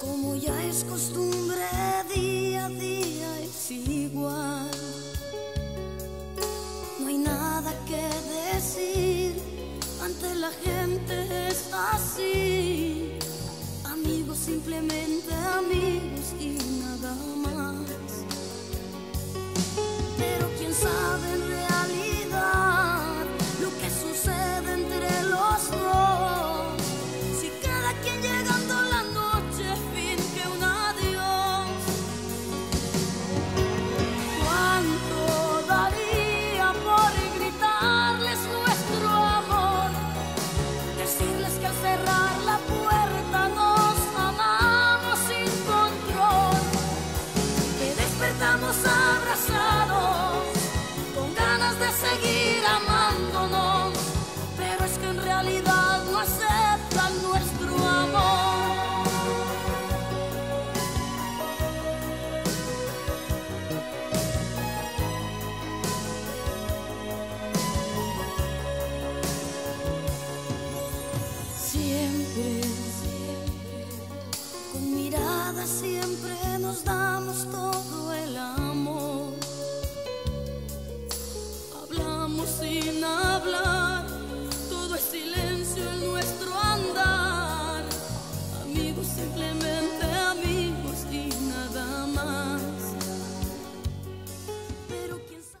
Como ya es costumbre, día a día es igual. No hay nada que decir, ante la gente es así. Amigos, simplemente amigos y nada más. siempre, siempre, con mirada siempre nos damos todo.